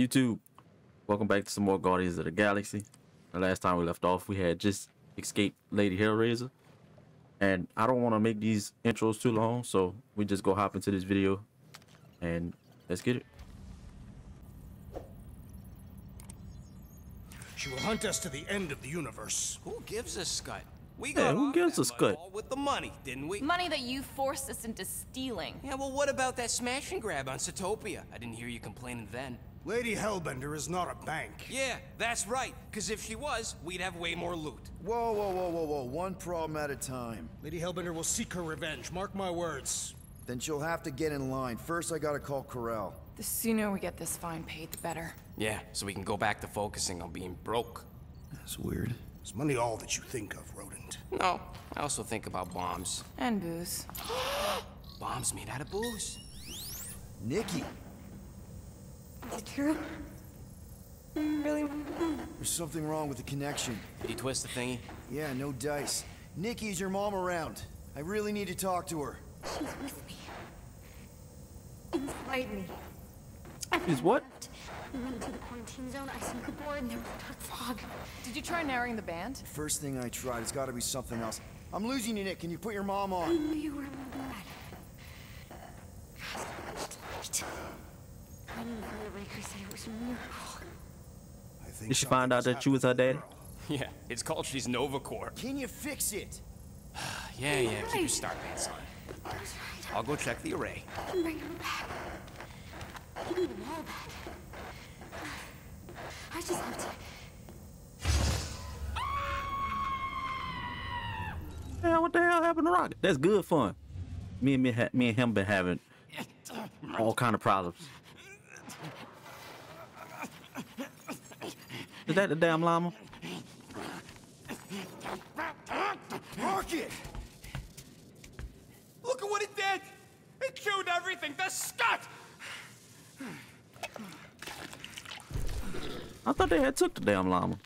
YouTube, welcome back to some more Guardians of the Galaxy. The last time we left off, we had just escaped Lady Hellraiser. And I don't want to make these intros too long, so we just go hop into this video and let's get it. She will hunt us to the end of the universe. Who gives a scut? We got Yeah, who gives that a scut? mudhole with the money, didn't we? Money that you forced us into stealing. Yeah, well, what about that smash and grab on Satopia? I didn't hear you complaining then. Lady Hellbender is not a bank. Yeah, that's right. Because if she was, we'd have way more loot. Whoa, whoa, whoa, whoa, whoa. One problem at a time. Lady Hellbender will seek her revenge. Mark my words. Then she'll have to get in line. First, I gotta call Ko-Rel. The sooner we get this fine paid, the better. Yeah, so we can go back to focusing on being broke. That's weird. Is money all that you think of, rodent? No, I also think about bombs. And booze. Bombs made out of booze. Nikki, Is it true? Mm, Really? there's something wrong with the connection. Did you twist the thingy? Yeah, no dice. Nikki, is your mom around? I really need to talk to her. She's with me. Inside me. Is what? We went into the quarantine zone. I snuck aboard and there was dark fog. Did you try narrowing the band? First thing I tried, it's gotta be something else. I'm losing you, Nick. Can you put your mom on? I knew you were in bed. So much light. Running from the Raker said it was a miracle. I think Did she something find out that you was her happened to the daddy? Yeah, it's called She's Nova Corps. Can you fix it? Yeah, yeah, keep your star pants on. Right. I'll go check the array. I bring them back. I need them all back. I just have to. Yeah, what the hell happened to Rocket? That's good fun. Me and me, ha- me and him been having all kind of problems. Is that the damn llama? Rocket! Look at what it did! It killed everything! The scut! I thought they had took the damn llama.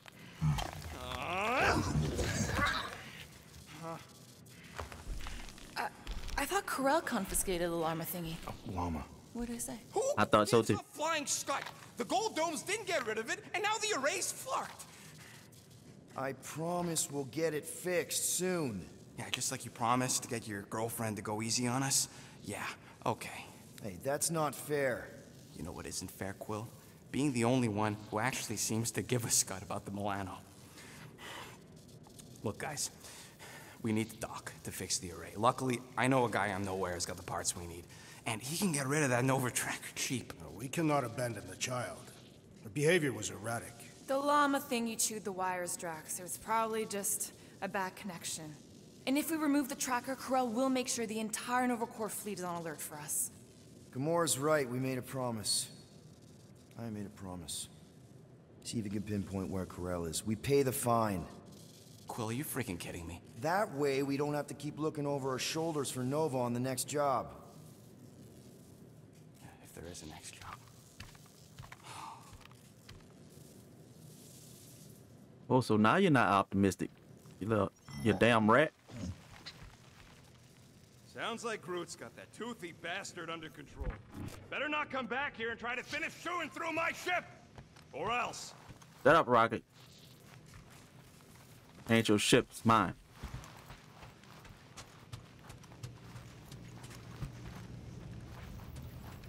I thought Ko-Rel confiscated the llama thingy. Llama. What did I say? Who I thought so gives too. a flying scut? The gold domes didn't get rid of it, and now the array's fucked. I promise we'll get it fixed soon. Yeah, just like you promised to get your girlfriend to go easy on us. Yeah, okay. Hey, that's not fair. You know what isn't fair, Quill? Being the only one who actually seems to give a scut about the Milano. Look, guys, we need the doc to fix the array. Luckily, I know a guy on Nowhere has got the parts we need, and he can get rid of that Nova tracker cheap. No, we cannot abandon the child. Her behavior was erratic. The llama thing you chewed the wires, Drax. It was probably just a bad connection. And if we remove the tracker, Ko-Rel will make sure the entire Nova Corps fleet is on alert for us. Gamora's right. We made a promise. I made a promise. See if you can pinpoint where Ko-Rel is. We pay the fine. Quill, are you freaking kidding me? That way, we don't have to keep looking over our shoulders for Nova on the next job. If there is a next job. Oh, so now you're not optimistic. You little, you damn rat. Sounds like Groot's got that toothy bastard under control. Better not come back here and try to finish chewing through my ship! Or else. Shut up, Rocket. Ain't your ship, it's mine.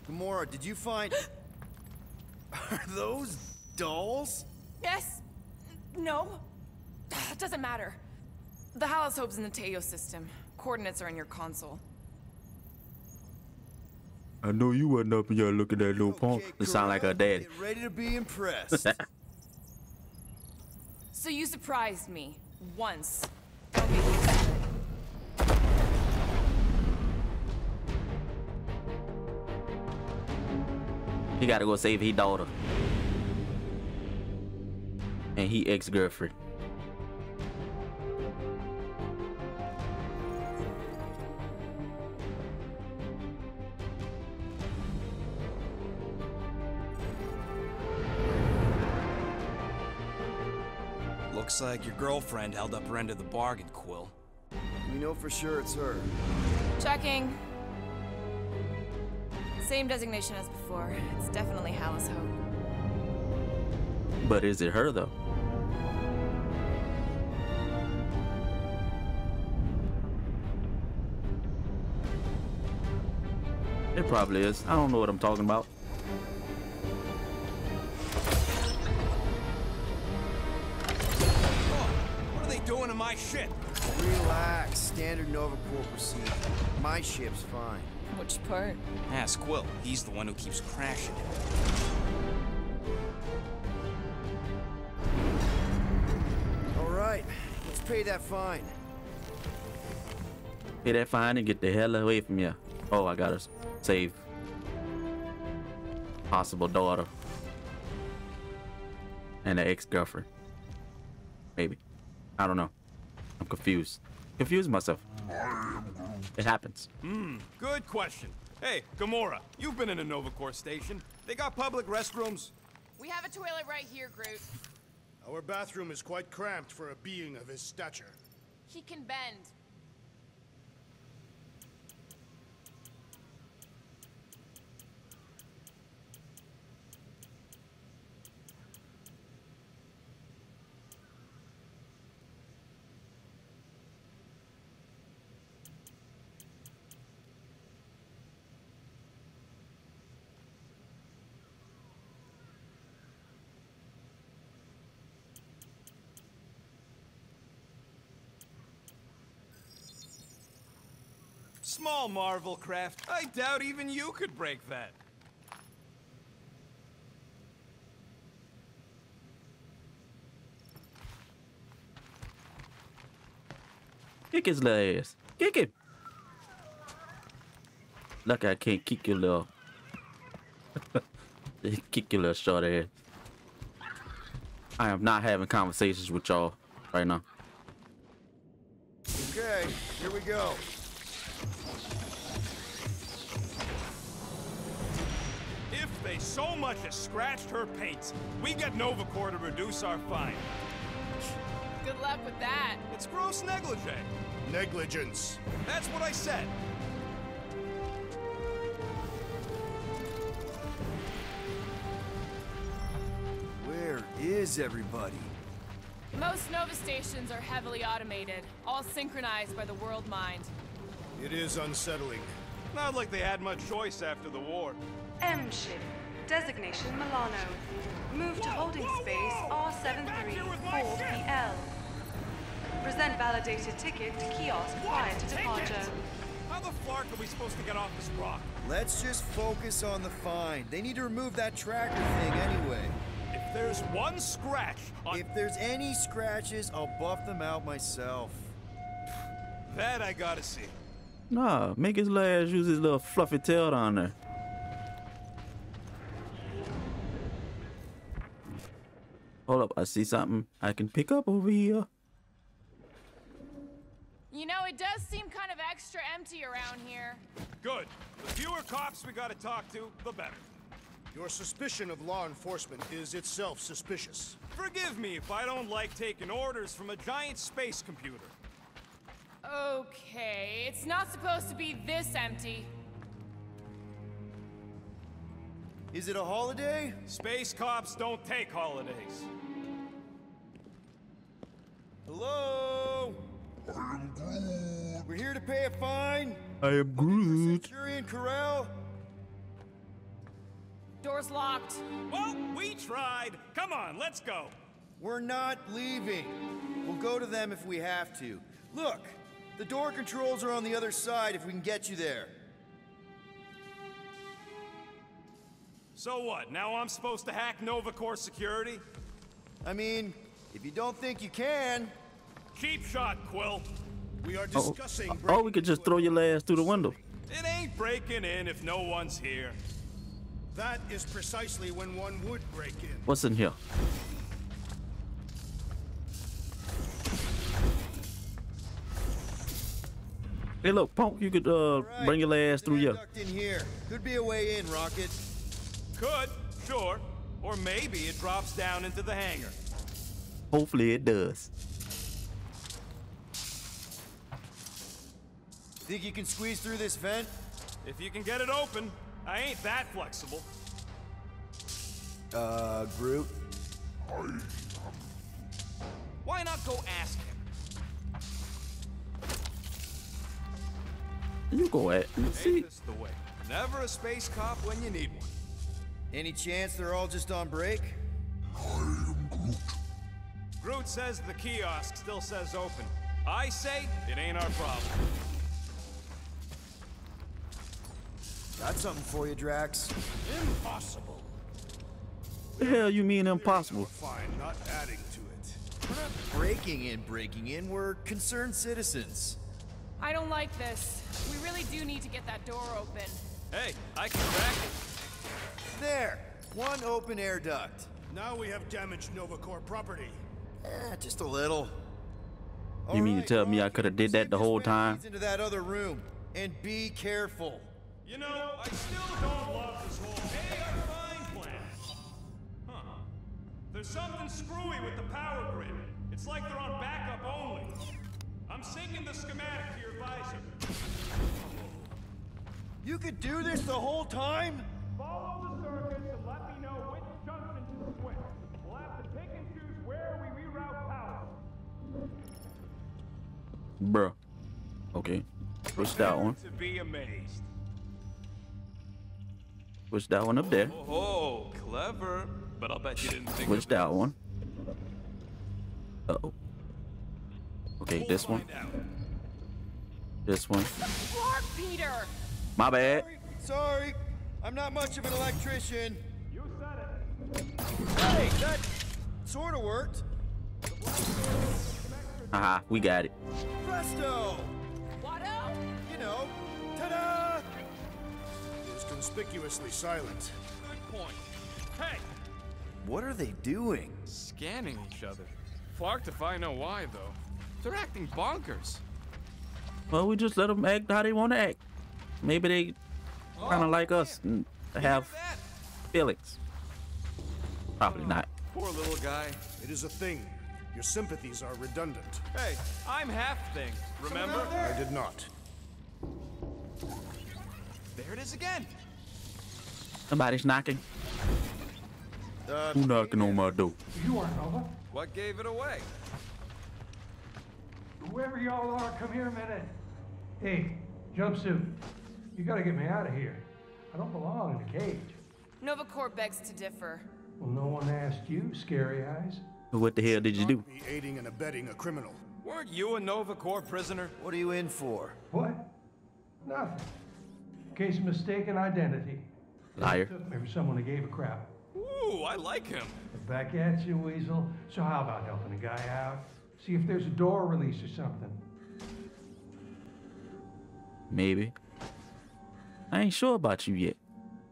Gamora, did you find... Are those dolls? Yes. No. It doesn't matter. The Hala's Hope's in the Teo system. Coordinates are in your console. I know you wasn't up in here looking at little punk. Okay, It sound like her Ko-Rel, daddy. Get ready to be impressed. So you surprised me. Once. He gotta go save his daughter. And he ex-girlfriend. Looks like your girlfriend held up her end of the bargain, Quill. we know for sure it's her. Checking. Same designation as before. It's definitely Hala's Hope. But is it her though? It probably is. I don't know what I'm talking about. What are they doing to my ship? Relax. Standard Nova Corps procedure. My ship's fine. Which part? Ask Quill. He's the one who keeps crashing it. All right. Let's pay that fine. Pay that fine and get the hell away from here. Oh, I gotta save possible daughter and an ex-girlfriend. Maybe. I don't know. I'm confused. Confused myself. It happens. Hmm, Good question. Hey, Gamora, you've been in a Nova Corps station. They got public restrooms. We have a toilet right here, Groot. Our bathroom is quite cramped for a being of his stature. He can bend. Small Marvel craft. I doubt even you could break that. Kick his little ass. Kick him. Look, I can't kick your little. kick your little short ass. I am not having conversations with y'all right now. Okay, here we go. If they so much as scratched her paints, we get Nova Corps to reduce our fine. Good luck with that. It's gross negligee. Negligence. That's what I said. Where is everybody? Most Nova stations are heavily automated, all synchronized by the world mind. It is unsettling. Not like they had much choice after the war. M ship. Designation Milano. Move to holding space R734PL. Present validated ticket to kiosk prior to departure. How the flark are we supposed to get off this rock? Let's just focus on the find. They need to remove that tracker thing anyway. If there's one scratch on If there's any scratches, I'll buff them out myself. that, I gotta see. Nah, make his little ass use his little fluffy tail down there. Hold up, I see something I can pick up over here. You know, it does seem kind of extra empty around here. Good. The fewer cops we gotta talk to, the better. Your suspicion of law enforcement is itself suspicious. Forgive me if I don't like taking orders from a giant space computer. Okay, it's not supposed to be this empty. Is it a holiday? Space cops don't take holidays. Hello? We're here to pay a fine. I am Groot. Centurion Ko-Rel? Door's locked. Well, we tried. Come on, let's go. We're not leaving. We'll go to them if we have to. Look, the door controls are on the other side if we can get you there. So what? Now I'm supposed to hack Nova Corps security? I mean, if you don't think you can, Cheap shot, Quill. We are Oh, discussing. oh, we could just throw your ass through the window. It ain't breaking in if no one's here. That is precisely when one would break in. What's in here? Hey, look, punk, you could uh Right, bring your ass through there's here. in here. Could be a way in, Rocket. Could, sure. Or maybe it drops down into the hangar. Hopefully it does. Think you can squeeze through this vent? If you can get it open, I ain't that flexible. Uh, Groot. Why not go ask him? You go at Ain't see. this the way? Never a space cop when you need one. Any chance they're all just on break? I am Groot says the kiosk still says open. I say it ain't our problem. Got something for you, Drax. Impossible. The hell you mean impossible? Fine, not adding to it. We're not breaking in, breaking in. We're concerned citizens. I don't like this. We really do need to get that door open. Hey, I can crack it. There! One open air duct. Now we have damaged Nova Corps property. Eh, just a little. You mean to tell me I coulda did that the whole time? Into that other room, and be careful. You know, I still don't love this whole pay our fine plan. Huh. There's something screwy with the power grid. It's like they're on backup only. I'm syncing the schematic to your visor. You could do this the whole time? That one. To be amazed. Push that one up there. Oh, clever. But I'll bet you didn't think Push that this. one. Uh oh. Okay, We'll this one. out. This one. Flark, Peter! My bad. Sorry, sorry. I'm not much of an electrician. You said it. Hey, that sort of worked. Haha, we got it. Presto! Conspicuously silent. Good point. Hey, What are they doing? Scanning each other. Fucked if I know why, though. They're acting bonkers. Well, we just let them act how they want to act. Maybe they oh, kind of like us and have feelings. Probably hmm. not. poor little guy. It is a thing. Your sympathies are redundant. hey, I'm half thing. Remember? I did not. There it is again. Somebody's knocking. Uh, Who knocking on my door? You aren't Nova. What gave it away? Whoever y'all are, come here a minute. Hey, jumpsuit. You gotta get me out of here. I don't belong in a cage. Nova Corps begs to differ. Well, no one asked you, Scary Eyes. What the hell did you do? Be aiding and abetting a criminal. Weren't you a Nova Corps prisoner? what are you in for? What? Nothing. Case of mistaken identity. Liar. Took me for someone who gave a crap. Ooh, I like him. Back at you, Weasel. So how about helping a guy out? See if there's a door release or something. Maybe. I ain't sure about you yet.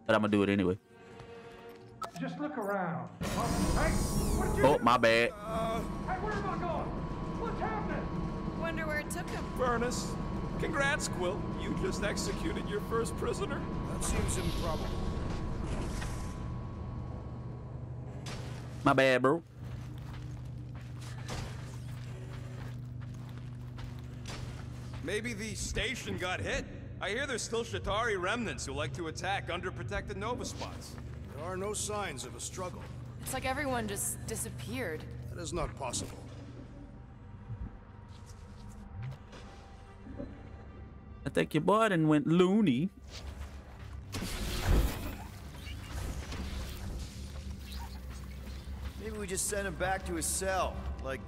But I'm gonna do it anyway. Just look around. Oh, hey, what did you Oh, my bad. Uh, hey, where am I going? What's happening? Wonder where it took him. Furnace. Congrats, Quill. You just executed your first prisoner. That seems improbable. My bad, bro. Maybe the station got hit. I hear there's still Chitauri remnants who like to attack underprotected Nova spots. There are no signs of a struggle. It's like everyone just disappeared. That is not possible. I think your boy done went loony. Maybe we just send him back to his cell. Like,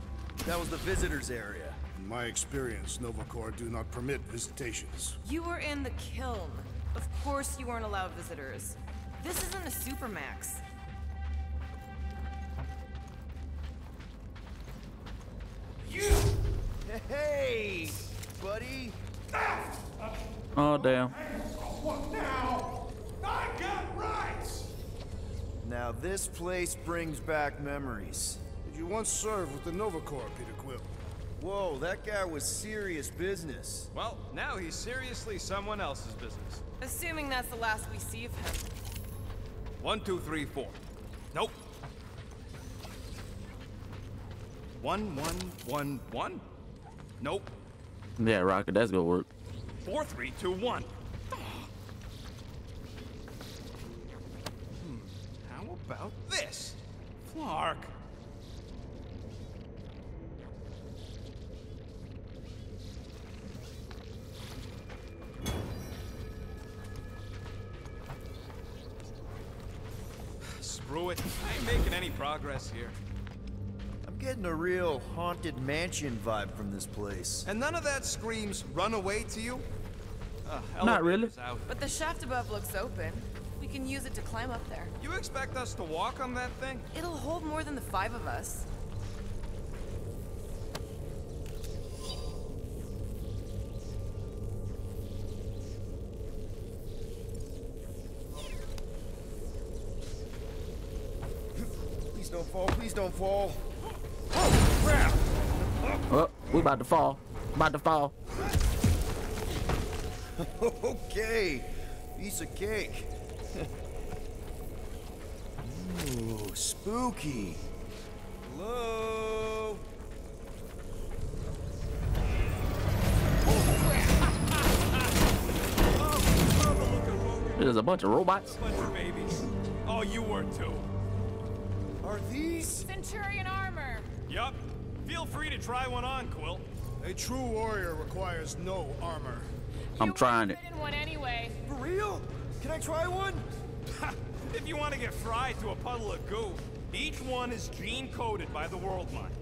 that was the visitor's area. In my experience, Nova Corps do not permit visitations. You were in the kiln. Of course you weren't allowed visitors. This isn't a supermax. You! Hey, buddy. Oh damn. What now? I got rights! Now this place brings back memories. Did you once serve with the Nova Corps, Peter Quill? Whoa, that guy was serious business. Well, now he's seriously someone else's business. Assuming that's the last we see of him. One, two, three, four. Nope. One, one, one, one. Nope. Yeah, Rocket, that's gonna work. Four, three, two, one. Screw it. I ain't making any progress here. I'm getting a real haunted mansion vibe from this place. And none of that screams run away to you? Uh, Not really. But the shaft above looks open. We can use it to climb up there. You expect us to walk on that thing? It'll hold more than the five of us. Please don't fall, please don't fall. Oh, we about to fall. About to fall. okay, piece of cake. Ooh, spooky. Hello? There's a bunch of robots. Bunch of babies. Oh, you were too. Are these? Centurion armor! Yup. Feel free to try one on, Quill. A true warrior requires no armor. I'm trying it. in one anyway. For real? Can I try one? if you want to get fried to a puddle of goo, each one is gene-coded by the World Mind.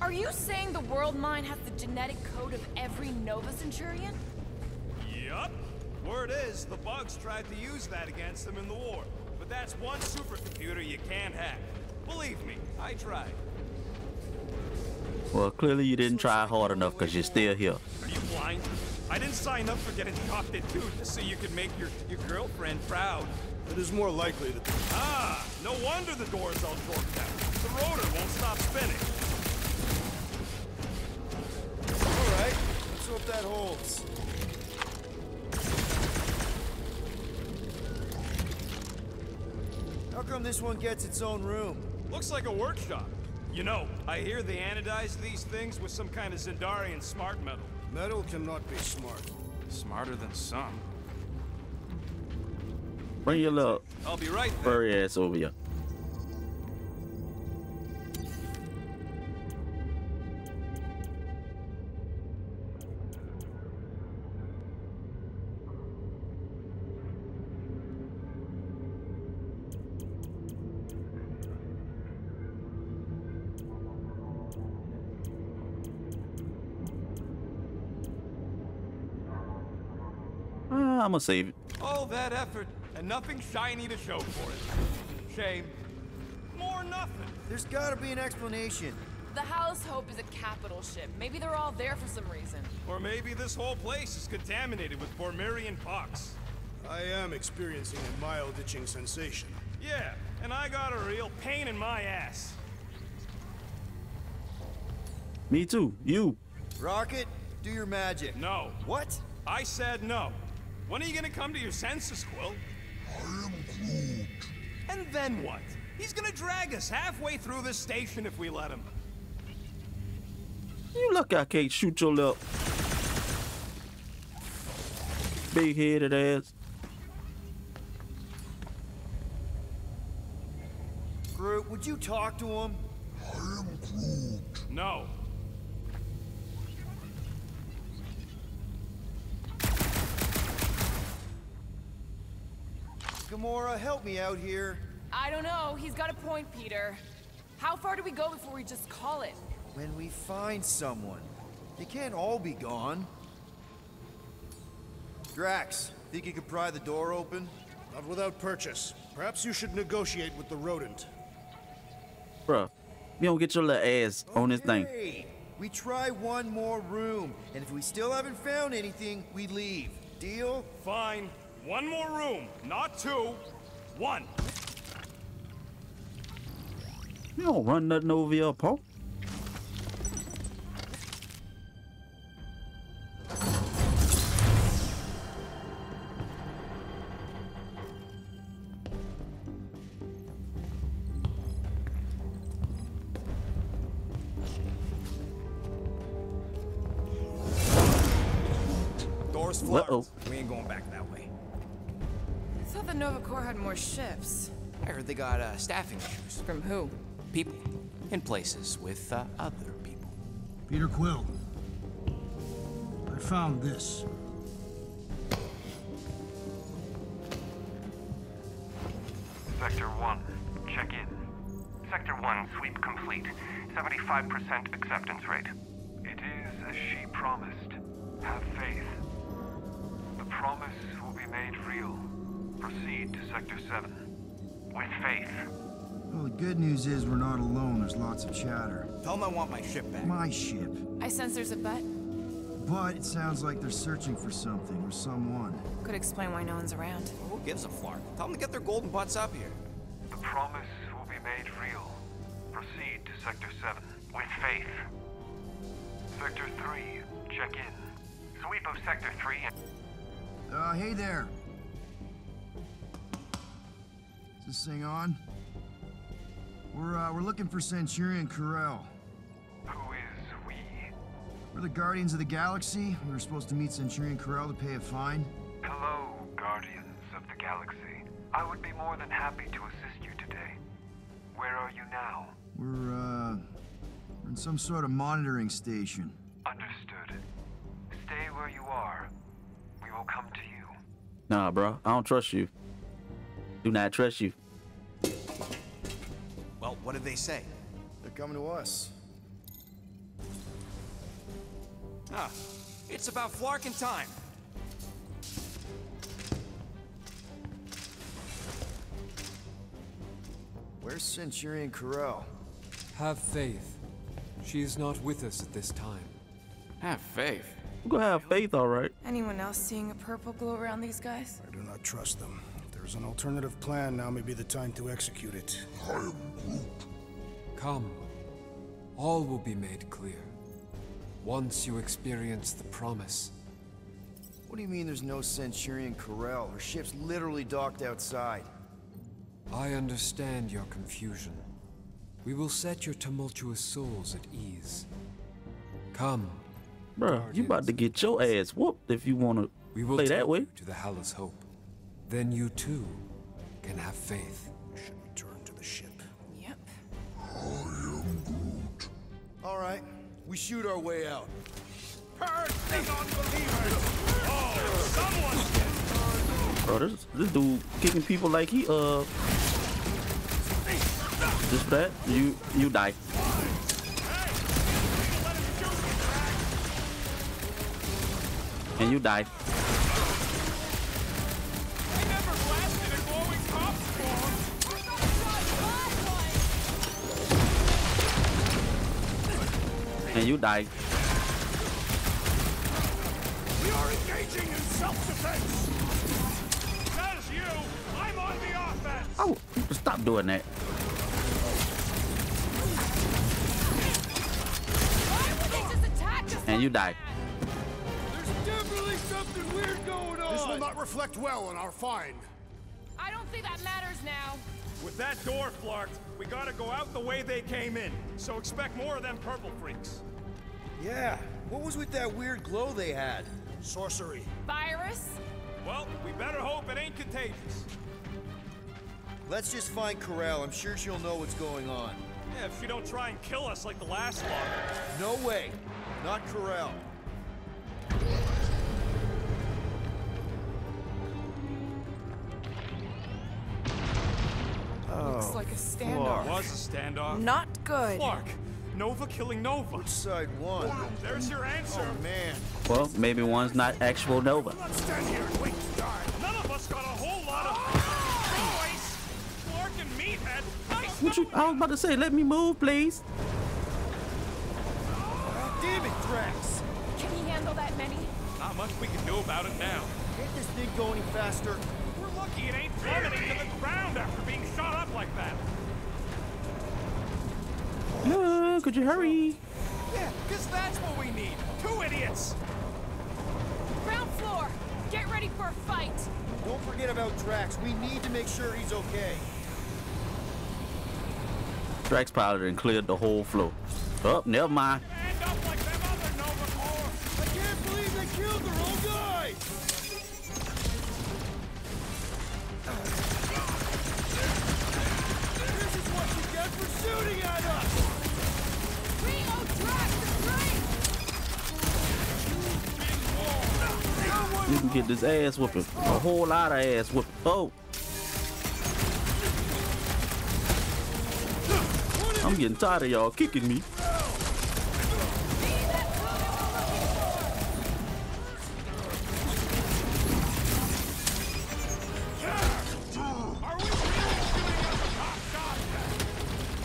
Are you saying the World Mind has the genetic code of every Nova Centurion? Yup. Word is, the bugs tried to use that against them in the war. But that's one supercomputer you can't hack. Believe me, I tried. Well, clearly you didn't try hard enough because you're still here. Are you blind? I didn't sign up for getting cocked at too, just so you could make your, your girlfriend proud. It is more likely that Ah, no wonder the door's all torqued out. The rotor won't stop spinning. All right, let's hope that holds. How come this one gets its own room? Looks like a workshop. You know, I hear they anodize these things with some kind of Xandarian smart metal. metal cannot be smart. Smarter than some. Bring your little I'll be right there. furry ass over here. I'm gonna save it. All that effort and nothing shiny to show for it. Shame. More nothing. There's gotta be an explanation. The Hala's Hope is a capital ship. Maybe they're all there for some reason. Or maybe this whole place is contaminated with Bormirian pox. I am experiencing a mild itching sensation. Yeah, and I got a real pain in my ass. Me too. You. Rocket, do your magic. No. What? I said no. When are you gonna come to your senses, Quill? I am Groot. And then what? He's gonna drag us halfway through this station if we let him. You look I can't shoot your little big headed ass. Groot, would you talk to him? I am Groot. No. Gamora, help me out here. I don't know. He's got a point, Peter. How far do we go before we just call it? When we find someone. They can't all be gone. Drax, think you could pry the door open? Not without purchase. Perhaps you should negotiate with the rodent. Bruh, you don't get your little ass on this thing. We try one more room, and if we still haven't found anything, we leave. Deal? Fine. One more room, not two. One. You don't run nothing over your punk. Staffing issues. From who? People. In places with uh, other people. Peter Quill. I found this. Sector 1. check in. Sector 1, sweep complete. 75% acceptance rate. It is as she promised. Have faith. The promise will be made real. Proceed to Sector 7. With faith. Well, the good news is we're not alone. There's lots of chatter. Tell them I want my ship back. My ship. I sense there's a bet. But it sounds like they're searching for something or someone. Could explain why no one's around. Who gives a flark? Tell them to get their golden butts up here. The promise will be made real. Proceed to Sector 7. With faith. Sector 3, check in. Sweep of Sector 3 and... Uh, hey there. Is this thing on? We're, uh, we're looking for Centurion Ko-Rel. Who is we? We're the Guardians of the Galaxy. We were supposed to meet Centurion Ko-Rel to pay a fine. Hello, Guardians of the Galaxy. I would be more than happy to assist you today. Where are you now? We're, uh, we're in some sort of monitoring station. Understood. Stay where you are. We will come to you. Nah, bro. I don't trust you. Do not trust you. Well, what did they say? They're coming to us. Ah, it's about flarking time. Where's Centurion Ko-Rel? Have faith. She is not with us at this time. Have faith. We're gonna have faith, all right. Anyone else seeing a purple glow around these guys? I do not trust them. If there's an alternative plan, now may be the time to execute it. I am Groot. Come. All will be made clear. Once you experience the promise. What do you mean there's no Centurion Ko-Rel? Her ship's literally docked outside. I understand your confusion. We will set your tumultuous souls at ease. Come. Bro, you about to get your ass whooped if you wanna We will play take that way. you to the Hala's Hope. Then you too can have faith. Should return to the ship. Yep. I am Groot. All right, we shoot our way out. Bro, this this dude kicking people like he uh just that, you you die. And you die. And you die. We are engaging in self-defense! That's you! I'm on the offense! Oh, stop doing that. And you die. Definitely something weird going on! This will not reflect well on our find. I don't think that matters now. With that door flarked, we gotta go out the way they came in. So expect more of them purple freaks. Yeah, what was with that weird glow they had? Sorcery. Virus? Well, we better hope it ain't contagious. Let's just find Ko-Rel. I'm sure she'll know what's going on. Yeah, if she don't try and kill us like the last one. No way. Not Ko-Rel. Looks like a standoff. Was a standoff. Not good. Flark, Nova killing Nova. Which side won? There's your answer. Oh, man. Well, maybe one's not actual Nova. Let's stand here and wait to die. None of us got a whole lot of choice. Clark and Meathead. Nice What you, I was about to say, let me move, please. Damn it, Drax! Can he handle that many? Not much we can do about it now. Can't this thing go any faster? We're lucky it ain't plummeting to the ground after being shot up like that. No, could you hurry? Yeah, because that's what we need. Two idiots. Ground floor! Get ready for a fight! Don't forget about Drax. We need to make sure he's okay. Drax powder and cleared the whole floor. Oh, never mind. Up like them other Nova Corps. I can't believe they killed the wrong guy! This is what you get for shooting at us! You can get this ass whooping. A whole lot of ass whooping. Oh, I'm getting tired of y'all kicking me.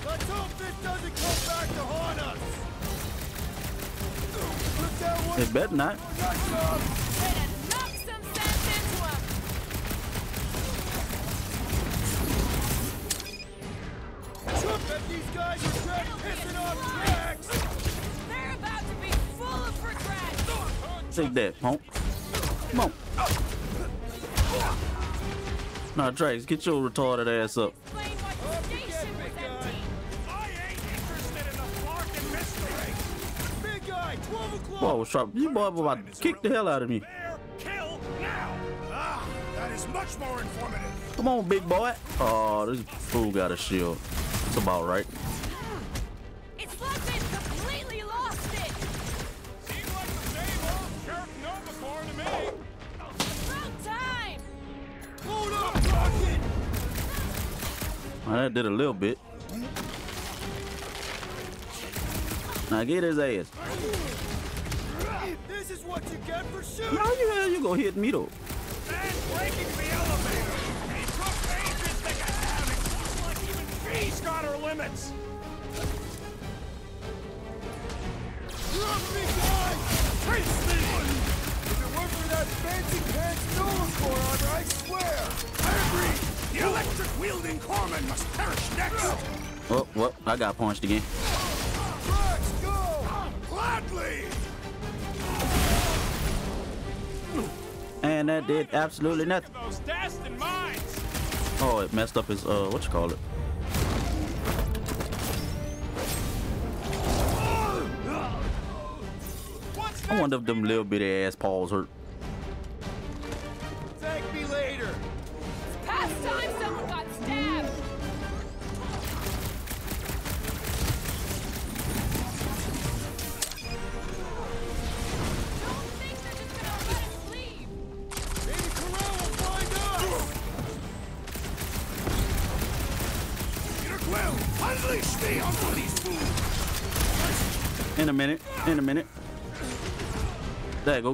Let's hope this That, punk. Come on. Nah, Drax, get your retarded ass up. Explain why the station was empty. I ain't interested in the Flarkin mystery. Big guy, 12 o'clock. Boy, was sharp. You boy about to kick the hell out of me. Ah, that is much more informative. Come on, big boy. Oh, this fool got a shield. It's about right. That did a little bit. Now get his ass. This is what you get for shooting. How you hell you gonna hit me though? And breaking the elevator. He took ages to get down. It looks like even she's got her limits. Drop me, guys. Face me. If it weren't for that fancy pants Nova Corps armor, I swear. I agree. The electric wielding corpsman must perish next. Oh, well, I got punched again. Drax, go. Gladly. And that did absolutely nothing. Those Daston mines. Oh, it messed up his, uh, what you call it? I wonder if them little bitty ass paws hurt.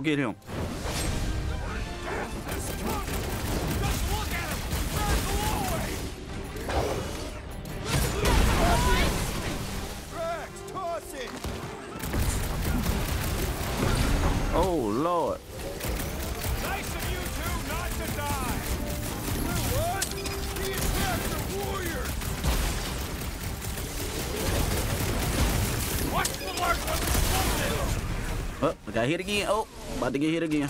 There, go get Oh, I got hit again. Oh, about to get hit again.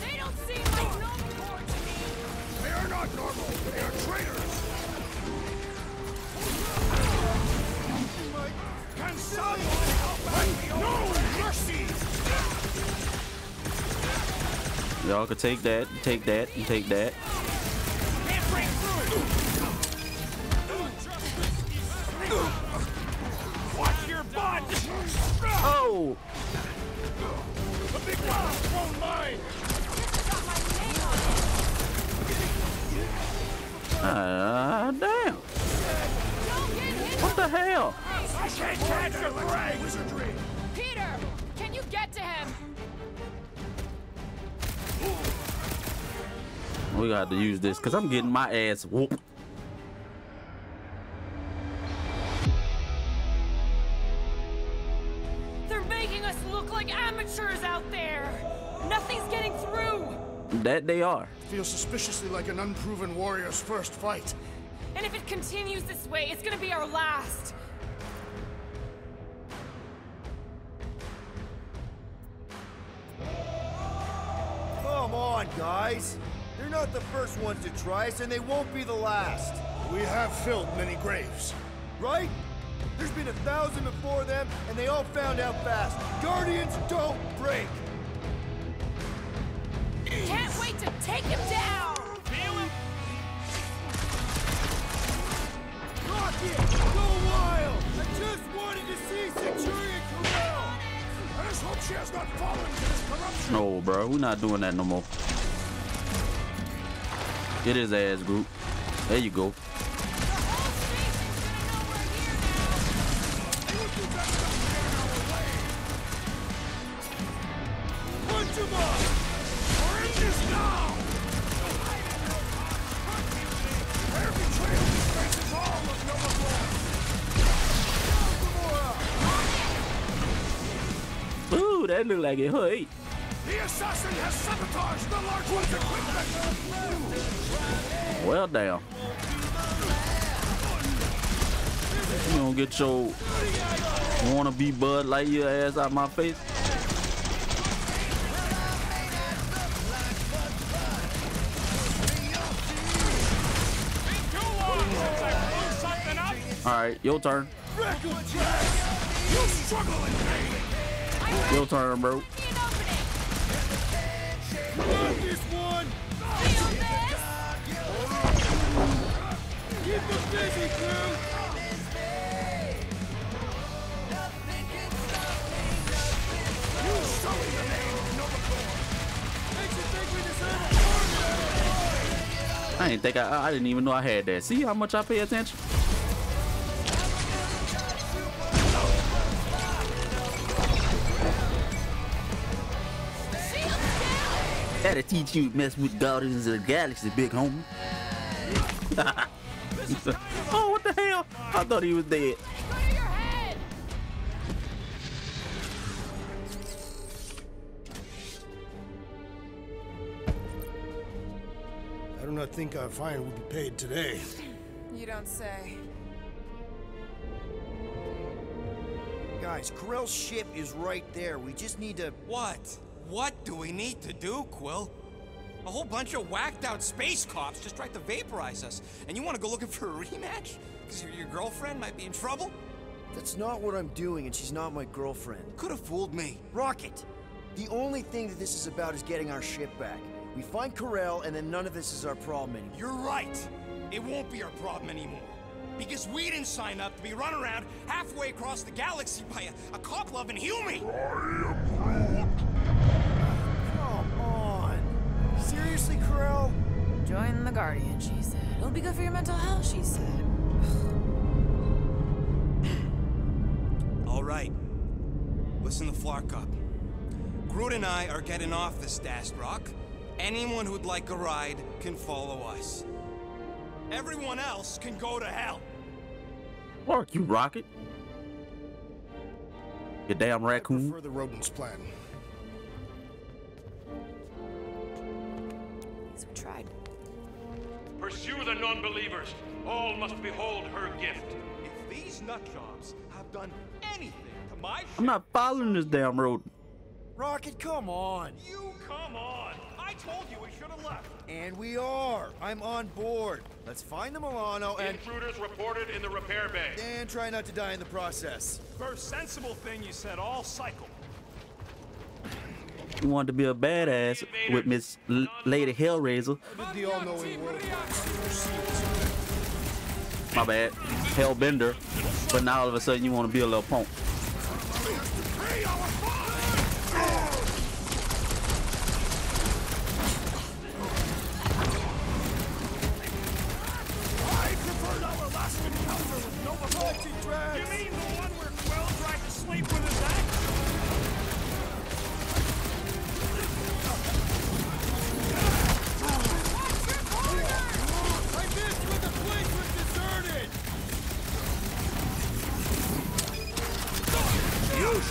They don't seem like normal Corps to me. They are not normal. They are traitors. Can someone help out? No mercy. Y'all could take that, take that, and take that. Use this because I'm getting my ass whooped. They're making us look like amateurs out there. Nothing's getting through. That they are. Feels suspiciously like an unproven warrior's first fight. And if it continues this way, it's gonna be our last. Come on, guys. They're not the first ones to try us, and they won't be the last. We have filled many graves. Right? There's been a thousand before them, and they all found out fast. Guardians don't break! Can't wait to take him down. Feel him? Rocket, go wild! I just wanted to see Centurion Ko-Rel! I just hope she has not fallen to this corruption. No, bro, we're not doing that no more. Get his ass, group. There you go. Ooh, that look like it hurt. The assassin has sabotaged the large one's equipment! Well, damn. You don't get your wanna be Bud Lightyear ass out my face. All right, your turn. Your turn, bro. I didn't think I, I didn't even know I had that. See how much I pay attention? Gotta teach you mess with Guardians of the Galaxy, big homie. oh, what the hell? I thought he was dead. I do not think our fine will be paid today. You don't say. Guys, Ko-Rel's ship is right there. We just need to... What? What do we need to do, Quill? A whole bunch of whacked out space cops just tried to vaporize us. And you want to go looking for a rematch? Because your, your girlfriend might be in trouble? That's not what I'm doing, and she's not my girlfriend. Could have fooled me. Rocket! The only thing that this is about is getting our ship back. We find Ko-Rel, and then none of this is our problem anymore. You're right. It won't be our problem anymore. Because we didn't sign up to be run around halfway across the galaxy by a, a cop-loving human. Come Seriously, Ko-Rel? Join the Guardian, she said. It'll be good for your mental health, she said. All right. Listen to Flarkup. Groot and I are getting off this Dast Rock. Anyone who'd like a ride can follow us. Everyone else can go to hell. Fuck you, Rocket. You damn raccoon. For the rodents plan. Pursue the non-believers. All must behold her gift. If these nutjobs have done anything to my I'm not following this damn road. Rocket, come on! You come on! I told you we should have left. And we are! I'm on board. Let's find the Milano and... Intruders reported in the repair bay. And try not to die in the process. First sensible thing you said all cycle. You wanted to be a badass with Miss L- Lady Hellraiser. My bad. Hellbender. But now all of a sudden you want to be a little punk.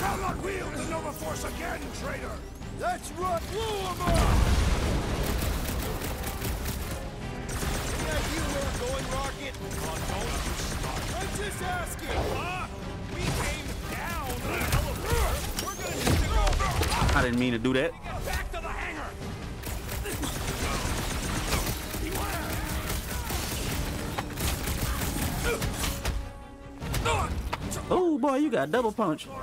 Shall not wield the Nova Force again, traitor. That's right. Blew him up. Any idea where we're going, Rocket? Oh, don't you start. I'm just asking. Ah, we came down the elevator. We're gonna need to go I didn't mean to do that. Oh boy, you got double punch. Stop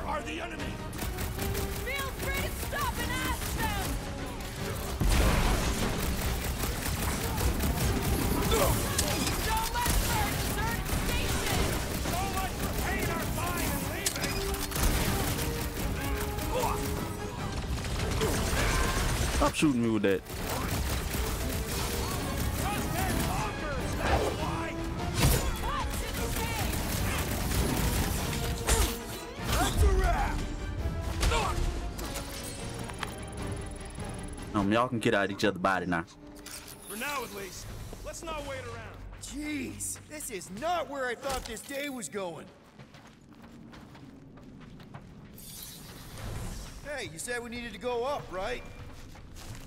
and ask them! Don't Y'all can get out of each other's body now. For now, at least. Let's not wait around. Jeez, this is not where I thought this day was going. Hey, you said we needed to go up, right?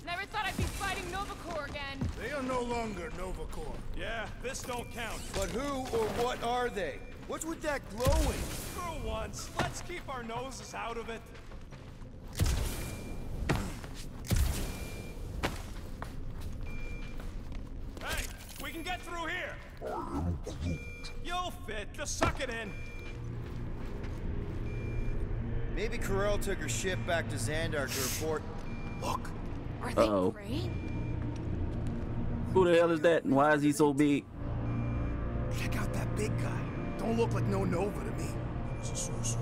Never thought I'd be fighting Nova Corps again. They are no longer Nova Corps. Yeah, this don't count. But who or what are they? What's with that glowing? For once, let's keep our noses out of it. Hey, we can get through here. You'll fit. Just suck it in. Maybe Ko-Rel took her ship back to Xandar to report. Look, Are they Uh-oh. great? Who the hell is that and why is he so big? Check out that big guy. Don't look like no Nova to me. He's a sorcerer.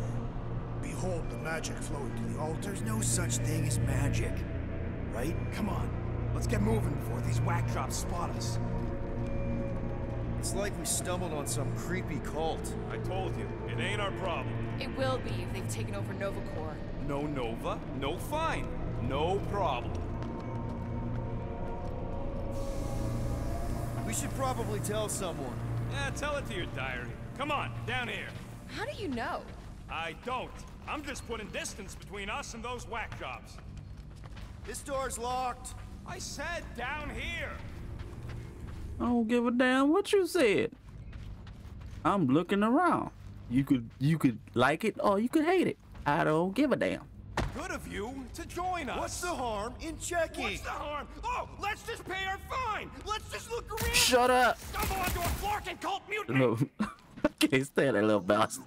Behold the magic flowing to the altar. There's no such thing as magic, right? Come on, let's get moving before these whack drops spot us. It's like we stumbled on some creepy cult. I told you, it ain't our problem. It will be if they've taken over Nova Corps. No Nova, no fine. No problem. We should probably tell someone. Yeah, tell it to your diary. Come on, down here. How do you know? I don't. I'm just putting distance between us and those whack jobs. This door's locked. I said down here. I don't give a damn what you said. I'm looking around. You could you could like it or you could hate it. I don't give a damn. Good of you to join us. What's the harm in checking? What's the harm? Oh, let's just pay our fine. Let's just look around. Shut up. Stumble onto a Flarkin cult mutiny. No, I can't stand that little bastard.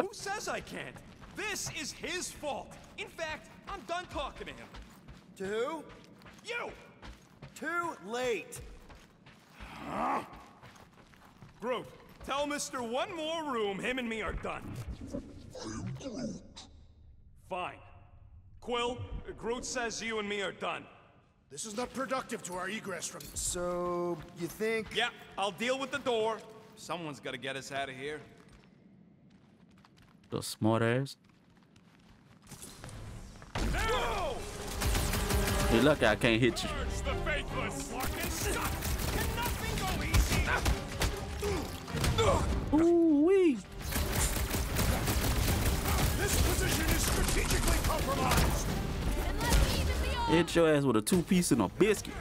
Who says I can't? This is his fault. In fact, I'm done talking to him. To who? You! Too late. Groot, tell Mr. One more room him and me are done. I'm Groot. Fine. Quill, Groot says you and me are done. This is not productive to our egress from... So, you think... Yeah, I'll deal with the door. Someone's gotta get us out of here. The smart ass. You're lucky I can't hit you. Ooh wee. This position is strategically compromised. Hit your ass with a two piece and a biscuit.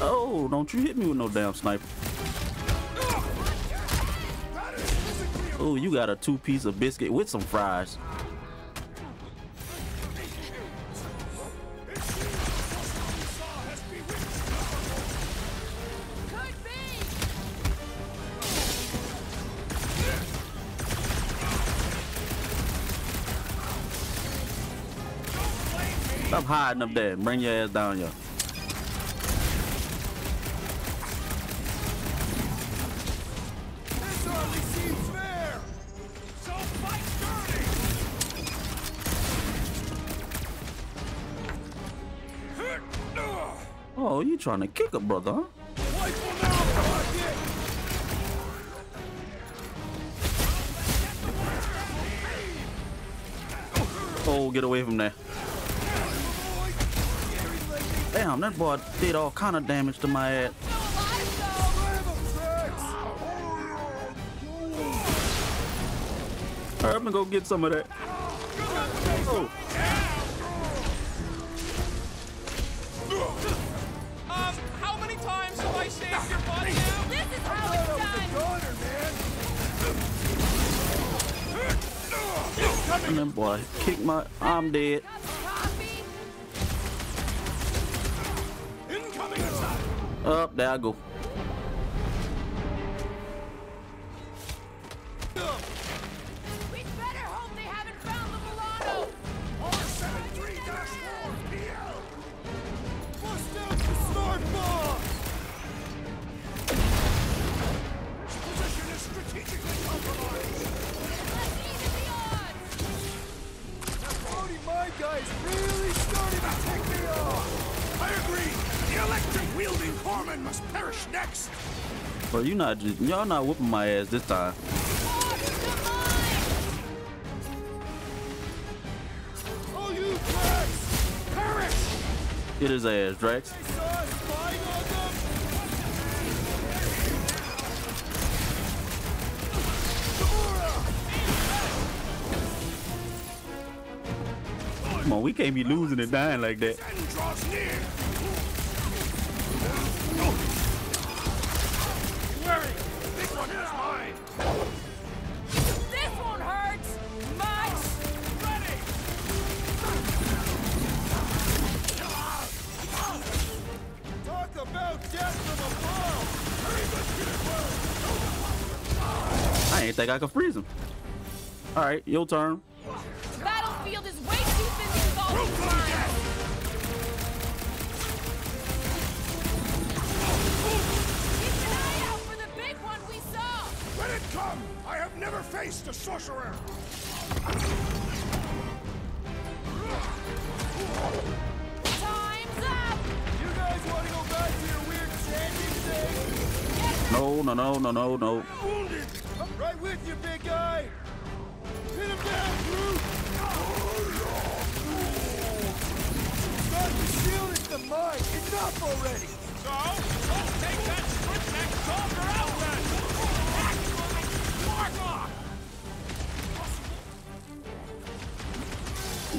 Oh, don't you hit me with no damn sniper. Oh, you got a two piece of biscuit with some fries. Hiding up there bring your ass down dirty! Oh, you trying to kick a brother! Oh, get away from there. Damn, that boy did all kind of damage to my ass. Hurry up and go get some of that. Oh, Um, how many times have I saved your body now? This is how it's done! and that boy kicked my. I'm dead. Up there I go. Y'all not whooping my ass this time. Get his ass, Drax. Come on, we can't be losing and dying like that. Let's get I ain't think I could freeze him. All right, your turn. Battlefield is way too busy with all these lines. Keep an eye out for the big one we saw. Let it come! I have never faced a sorcerer! Time's up. You guys want to go back to your weird standing thing? No, no, no, no, no, no. Wounded. I'm right with you, big guy. Pin him down, Groot. Start the shield is the mine. Enough already. So, don't take that split neck talker out then! Mark off!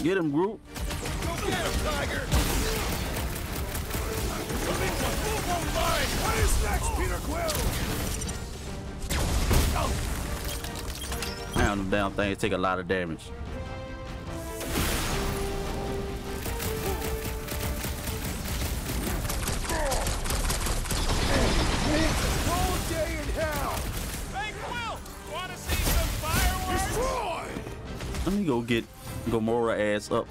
Get him, Groot. Go get him, Tiger. Move on mine! What is next, Peter Quill? Man, them damn things take a lot of damage. Let me go get Gamora ass up.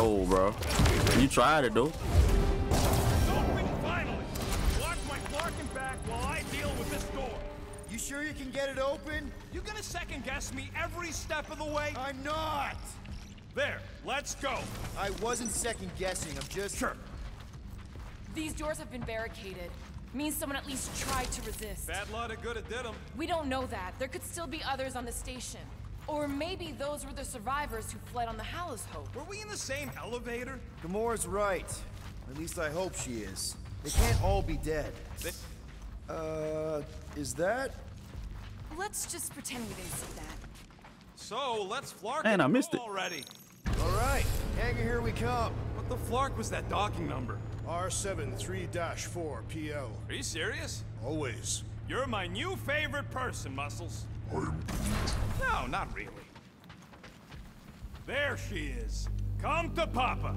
No, bro. You tried it though. Open finally! Lock my flarkin back while I deal with this door. You sure you can get it open? You gonna second guess me every step of the way? I'm not. There, let's go. I wasn't second guessing. I'm just. Sure. These doors have been barricaded. Means someone at least tried to resist. Bad luck good it did 'em. We don't know that. There could still be others on the station. Or maybe those were the survivors who fled on the Hala's Hope. Were we in the same elevator? Gamora's right. At least I hope she is. They can't all be dead. Uh, is that? Let's just pretend we didn't see that. So, let's flark and I missed it. already. All right, hangar, here we come. What the flark was that docking number? R73-4 PL. Are you serious? Always. You're my new favorite person, Muscles. No, not really. There she is. Come to Papa.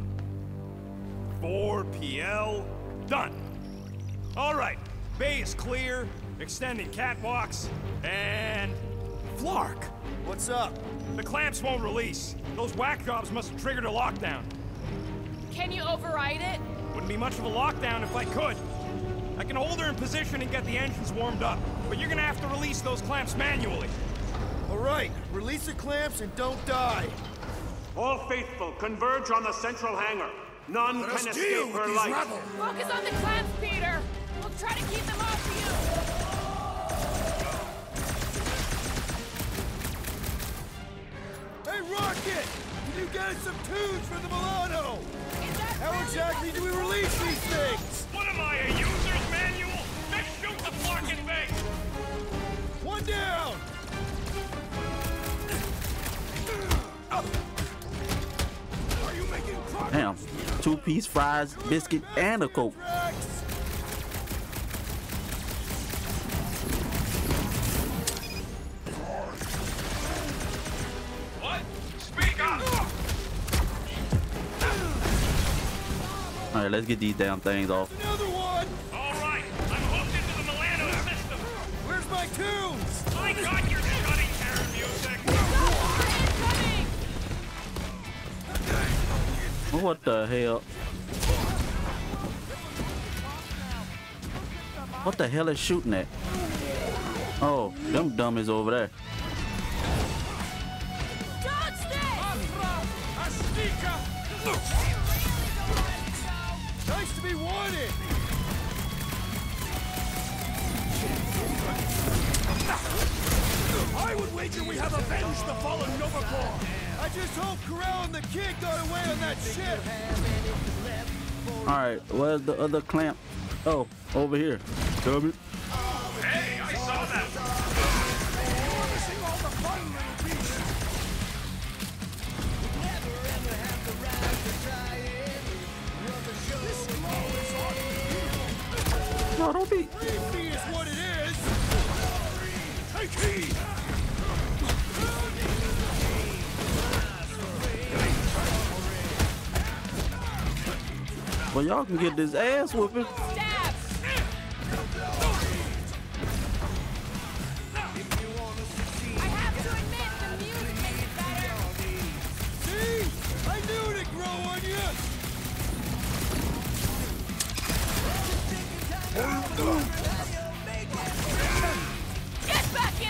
4 PL, done. All right, bay is clear, extending catwalks, and... Flark! What's up? The clamps won't release. Those whack jobs must have triggered a lockdown. Can you override it? Wouldn't be much of a lockdown if I could. I can hold her in position and get the engines warmed up, but you're gonna have to release those clamps manually. All right, release the clamps and don't die. All faithful, converge on the central hangar. None Let can us deal escape with her these light. rabble! Focus on the clamps, Peter. We'll try to keep them off of you! Hey, Rocket! Can you get us some tunes for the Milano? Is that How exactly do we release these things? What am I, a user's One down! Are you making progress? Damn. Two piece fries, biscuit, and a coke. What? Speak up! All right, let's get these damn things off. What the hell? What the hell is shooting at? Oh, them dummies over there. I would wager we have avenged the fallen! I just hope Ko-Rel and the kid got away on that ship! All right, where's the other clamp? Oh, over here. Damn it. Hey, I saw that. Promising all the fun, little beast! This glow is on No, don't be. Well, y'all can get this ass whooping. Get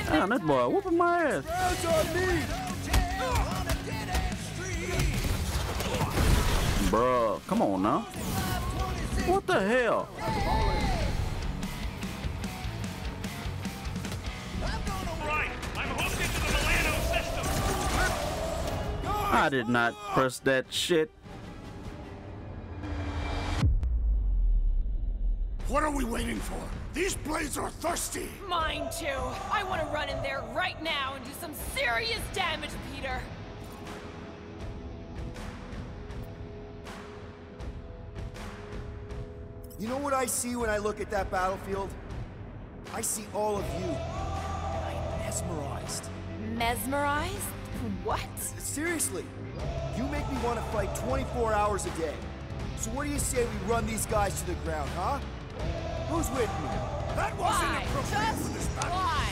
Damn, that boy whooping my ass. Me! Bruh, come on now. What the hell? Right, I'm hooked into the Milano system. I did not press that shit. What are we waiting for? These blades are thirsty! Mine too. I want to run in there right now and do some serious damage, Peter. You know what I see when I look at that battlefield? I see all of you. I'm mesmerized. Mesmerized? What? Seriously, you make me want to fight 24 hours a day. So what do you say we run these guys to the ground, huh? Who's with me? That wasn't Why? appropriate for this battle. why?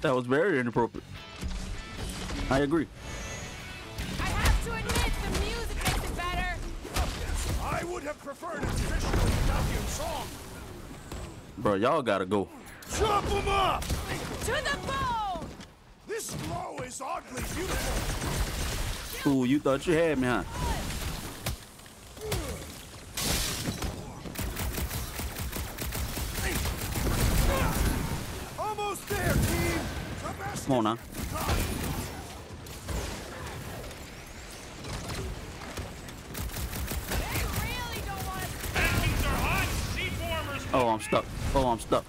That was very inappropriate. I agree. Would have preferred a traditional Italian song. Bro, y'all gotta go. Chop them up! To the bone! This glow is oddly beautiful. Ooh, you thought you had me, huh? Almost there, team! Come on now. Really don't want to Engines are hot. Seaformers. Oh, I'm stuck. Oh, I'm stuck.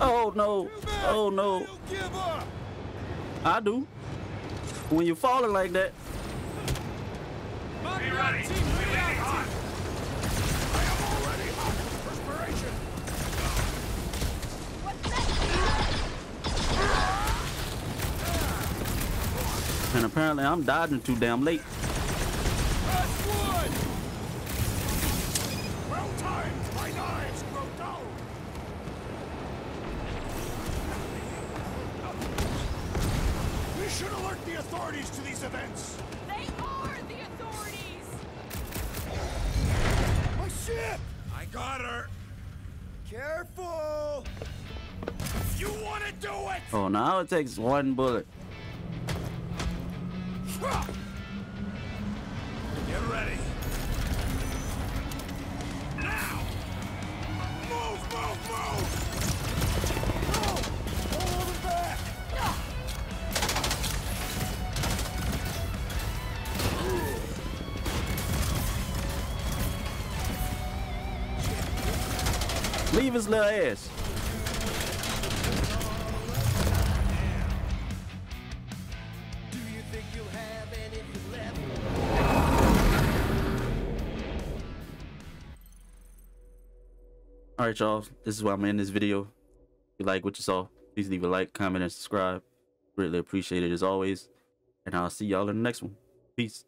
Oh no. Oh no. I do. When you're falling like that. Be ready. And apparently I'm dodging too damn late. Takes one bullet. Right, y'all. This is why I'm in this video. If you like what you saw, please leave a like, comment, and subscribe. Greatly appreciate it as always. And I'll see y'all in the next one. Peace.